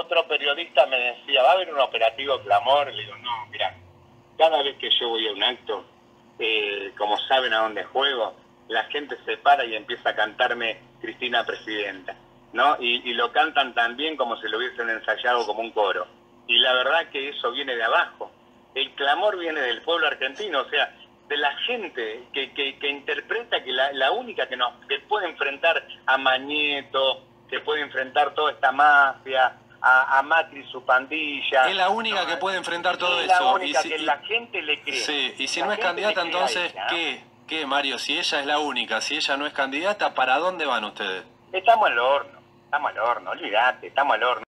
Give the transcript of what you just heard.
otro periodista me decía, ¿va a haber un operativo clamor? Le digo, no, mira, cada vez que yo voy a un acto, eh, como saben a dónde juego, la gente se para y empieza a cantarme Cristina Presidenta, ¿no? Y, lo cantan tan bien como si lo hubiesen ensayado como un coro. Y la verdad que eso viene de abajo. El clamor viene del pueblo argentino, o sea, de la gente que, que, que interpreta que la, la única que nos que puede enfrentar a Mañeto, que puede enfrentar toda esta mafia, a, a Macri su pandilla. Es la única que puede enfrentar todo es la eso. única y si, que la gente le cree. sí, y si La no es candidata, entonces, ella. ¿qué? ¿Qué, Mario? Si ella es la única, si ella no es candidata, ¿para dónde van ustedes? Estamos al horno, estamos al horno, olvídate, estamos al horno.